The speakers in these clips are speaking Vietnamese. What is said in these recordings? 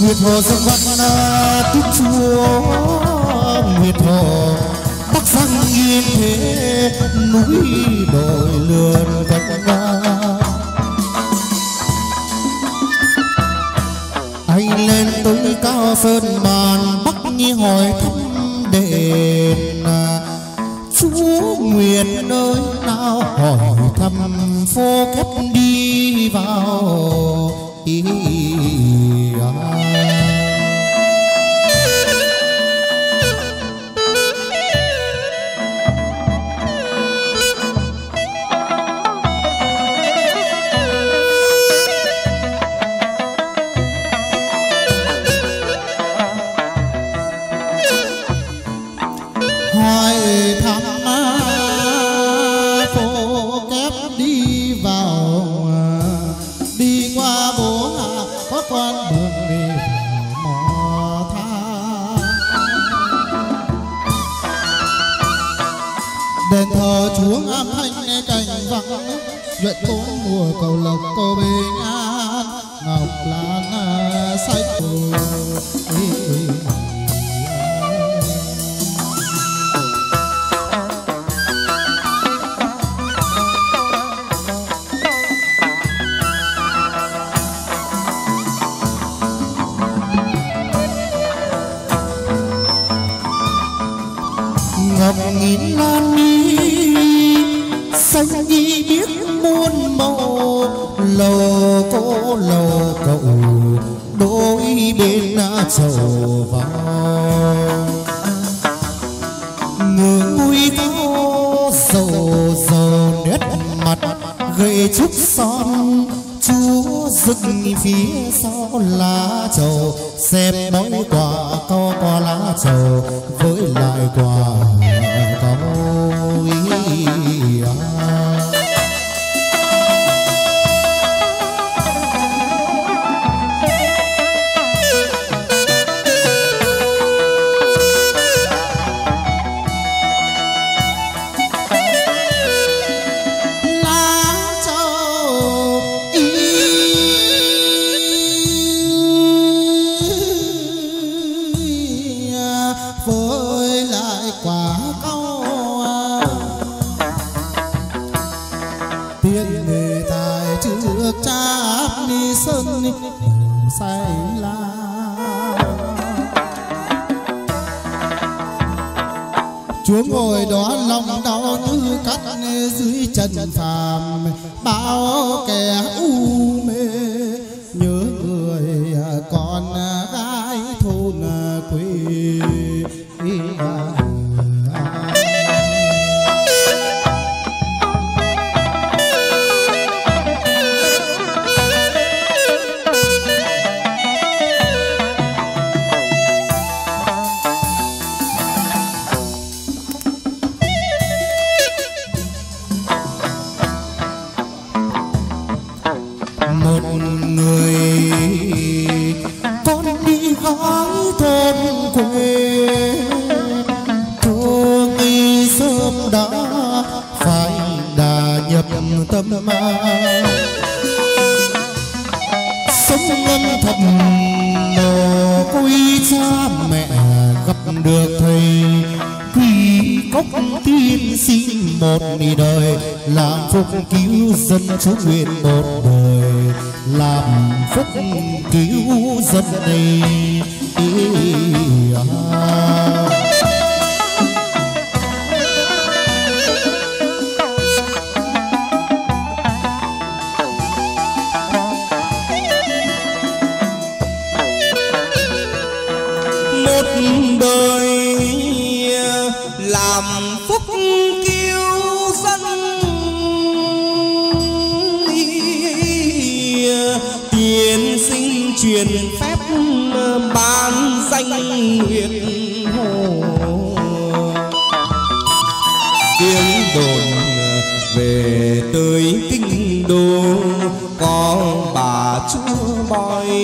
nguyệt hồ dân văn na túc chúa nguyệt thọ bắc giang yên thế, núi đồi lượn cánh nga anh lên tới cao sơn bàn bắc như hỏi thăm đền à. chúa nguyện nơi nào hỏi thăm, phố cách đi vào đền thờ chúa am thanh cảnh vắng. Nguyện cúng mùa cầu lộc cô bình an ngọc lan sách ngọc nghìn lan mi xanh đi biết muôn màu lầu cô lầu cậu, đôi bên sầu vào ngưỡng mũi cao sầu sầu nét mặt, gầy trúc son, chúa dựng phía sau lá trầu. Xem mỗi quả to qua lá trầu, với lại quả sơn say la. Chúa ngồi đó lòng đau như cắt dưới chân phàm, bao kẻ u mê. sống ân thật đồ quy cha mẹ gặp được thầy. Quy cốc tiên sinh một đời, làm phúc cứu dân chúa nguyện một đời. Làm phúc cứu dân này. À.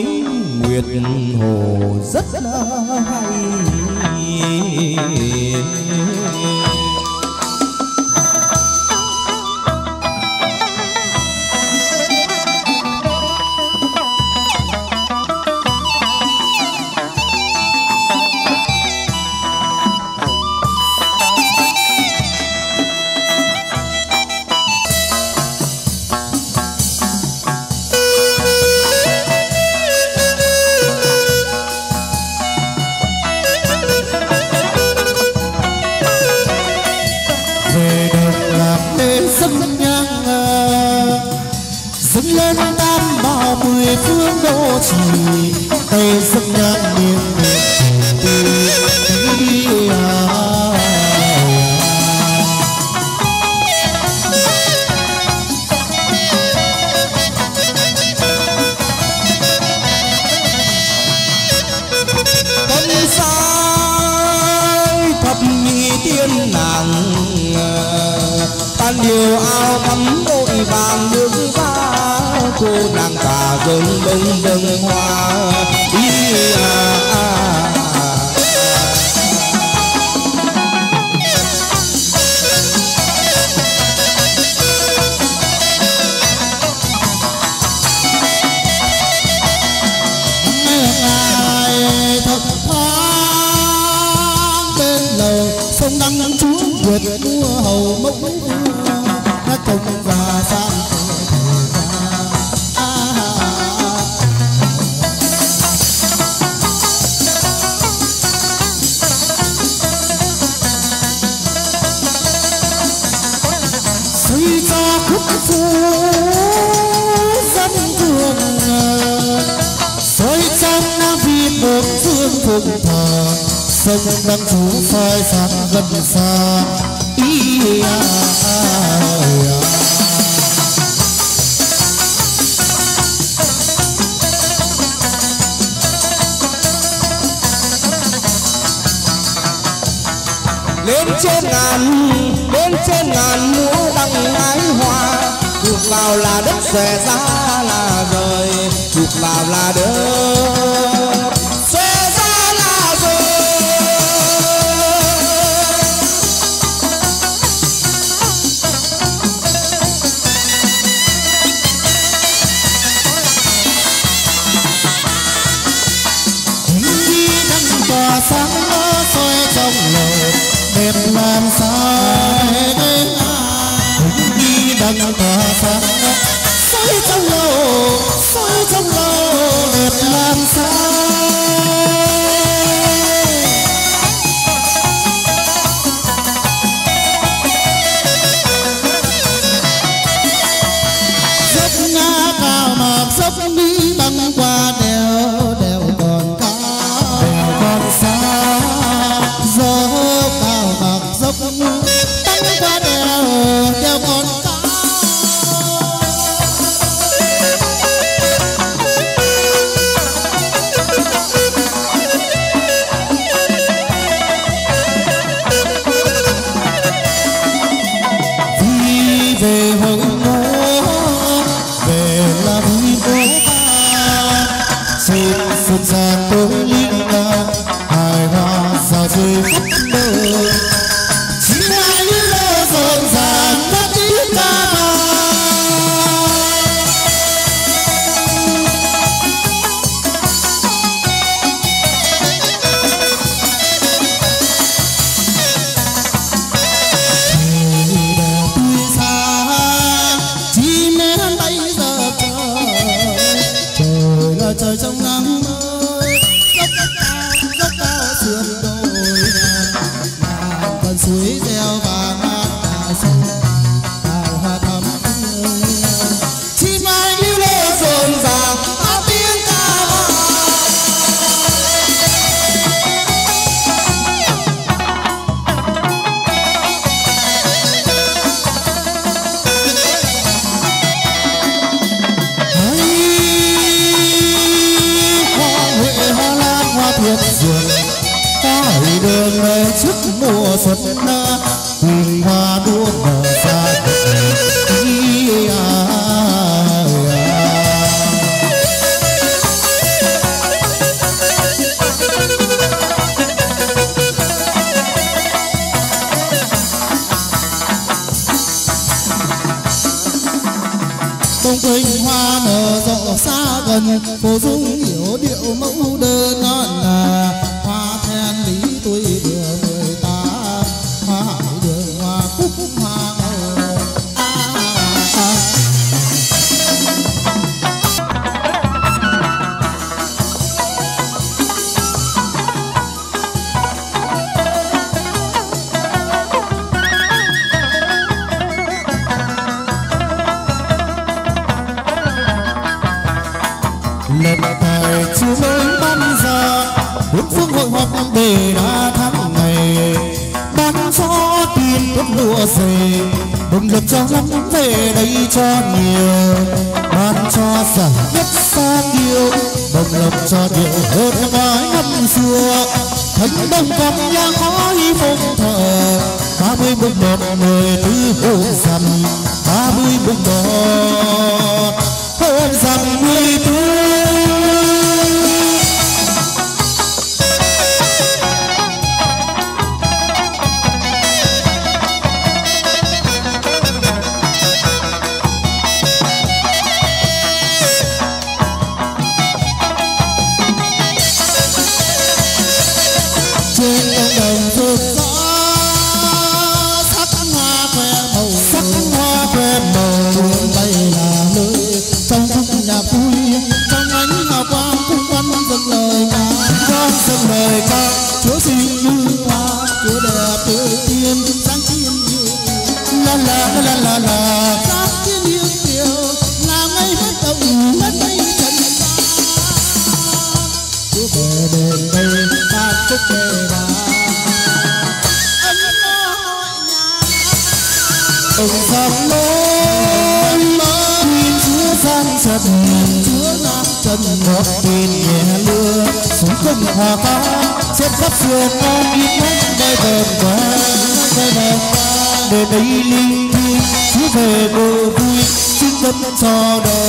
nguyệt hồ rất là hay. Phương đô chỉ tay sức nhãn miền đi tiên nàng tan điều ao tắm bội vàng nước cô nàng ta rừng bông bông hoa ý à, à. à. sông đăng chúa vượt vua hầu mẫu vua đã công và gian phương thờ sông đang phú phai phạt gần xa. Ý à, à, à. lên trên ngàn lên trên ngàn mũ đăng ái hoa. Chụp vào là đất xòe ra là rời chụp vào là đất Faut 在争那。Lan hoa ta dường đường trước mùa xuân quỳnh lúa tốt dày bừng lực cho lắm về đây cho nhiều. Ban cho giải nhất xa kiêu bồng lộc cho điệu hơn gái năm xưa. Thánh đông cầm nhang khói phong thờ. Ba mươi mùng một mười tư hôm rằm. Ba mươi mùng một hôm rằm mười hòa ca trên khắp sườn non in nắng đây vờn qua đây vờn qua để đây linh thiêng chú về bờ vui chính đất cho đời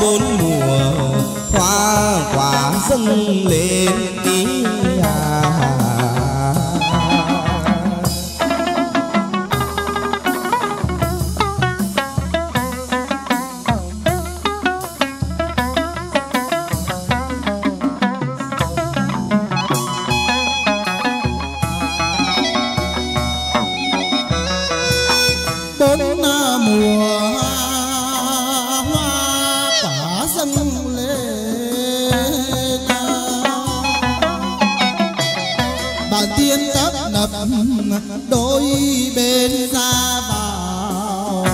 bốn mùa hoa quả dâng lên. nó dâng lên bàn tiên tấp nập đôi bên ra vào.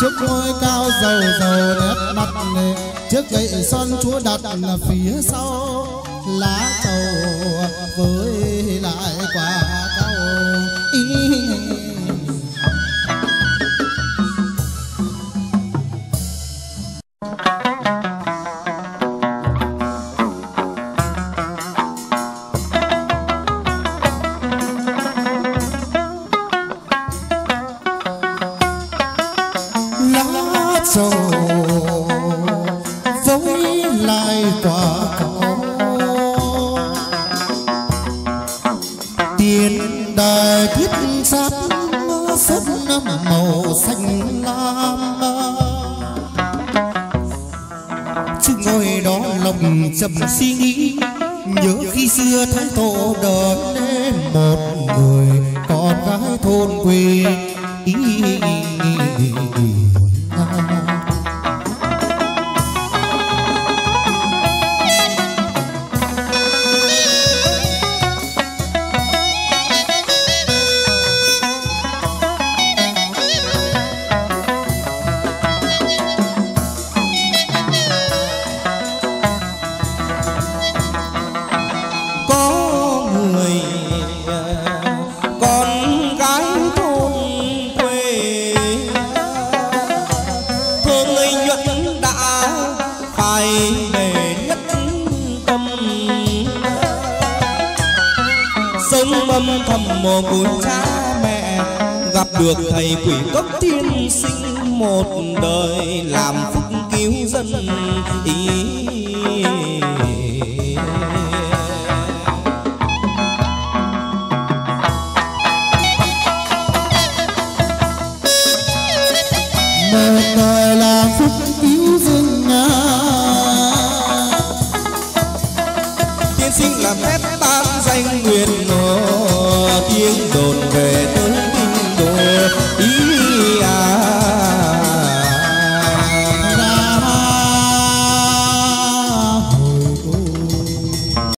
Trước ngôi cao dầu dầu nét mặt này trước gậy son chúa đặt là phía sau lá trầu với lại quả lòng chậm suy nghĩ nhớ khi xưa thái thổ đón đến một người con gái thôn quê. mồ côi cha mẹ, gặp được thầy quỷ cốc thiên sinh một đời làm phúc cứu dân ý.